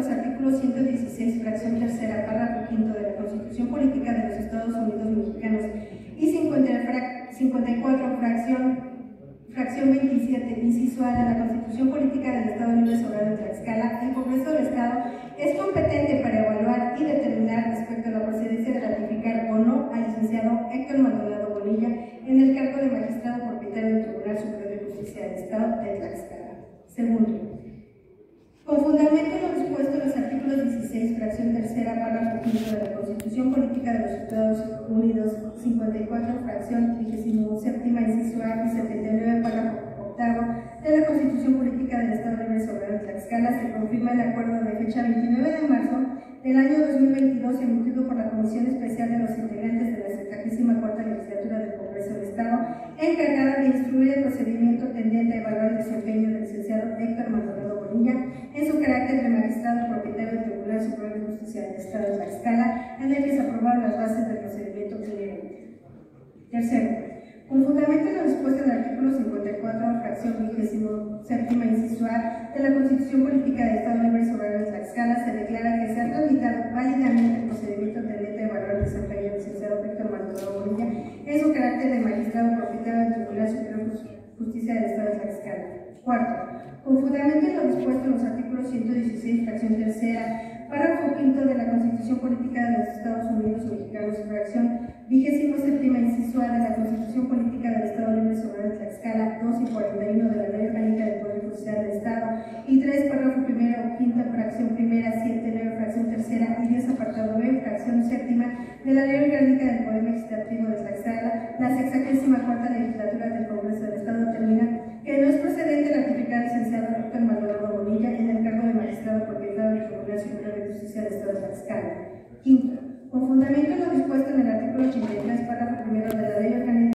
los artículos 116, fracción tercera, párrafo quinto de la Constitución Política de los Estados Unidos Mexicanos y 54, fracción, fracción 27, inciso A de la Constitución Política del Estado Libre Soberano de Tlaxcala, el Congreso del Estado es competente para evaluar y determinar respecto a la procedencia de ratificar o no al licenciado Héctor Maldonado Bonilla en el cargo de magistrado propietario del Tribunal Superior de Justicia del Estado de Tlaxcala. Segundo, con fundamento en lo dispuesto en los artículos 16, fracción tercera, párrafo quinto de la Constitución Política de los Estados Unidos, 54, fracción 27, inciso A y 79, párrafo octavo de la Constitución Política del Estado Libre Soberano de Tlaxcala, se confirma el acuerdo de fecha 29 de marzo del año 2022 emitido por la Comisión Especial de los Integrantes de la 74 Legislatura del Congreso del Estado, encargada de instruir el procedimiento tendente a evaluar el desempeño del licenciado Héctor Maldonado Bonilla en su carácter de magistrado propietario del Tribunal de Justicia del Estado de Tlaxcala, en el que se aprobaron las bases del procedimiento clínico. Tercero, con fundamento en lo dispuesto en el artículo 54, fracción 27 inciso A de la Constitución Política del Estado Libre Soberano de Tlaxcala, se declara que se ha tramitado válidamente el procedimiento tendente a evaluar el desempeño del licenciado Héctor Maldonado Bonilla en su carácter de magistrado propietario del Tribunal Superior de Justicia del Estado de Tlaxcala. Cuarto, con fundamento en lo dispuesto en los artículos 116, fracción tercera, párrafo quinto de la Constitución Política de los Estados Unidos Mexicanos, fracción vigésimo séptima inciso de la Constitución Política del Estado Libre Soberano de Tlaxcala, 2 y 41 de la Ley Orgánica del Poder Judicial del Estado, y 3, párrafo primero, quinta, fracción primera, 7, 9, fracción tercera, y 10, apartado B, fracción séptima de la Ley Orgánica del Poder Legislativo de Tlaxcala, la sexagésima cuarta legislatura